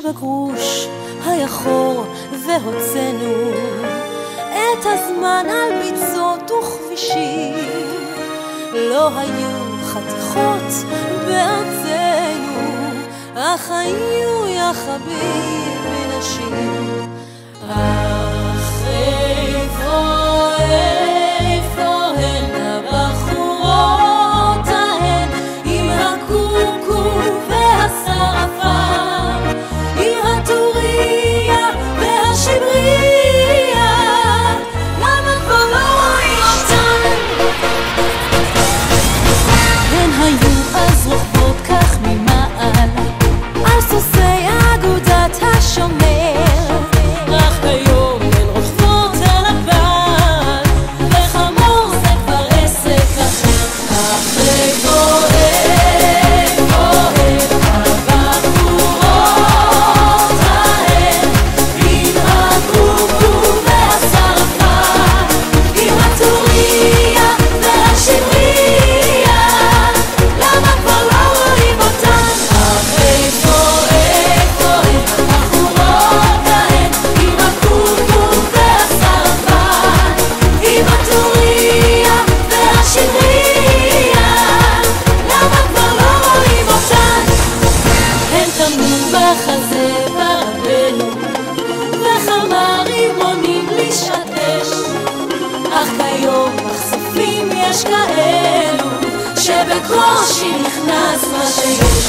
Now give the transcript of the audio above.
בגרוש היחור והוצאנו את הזמן על ביצות וכבישים. לא היו חתיכות בארצנו אך היו יחבים מנשים. אך יש כאלו שבקושי נכנס מה שיש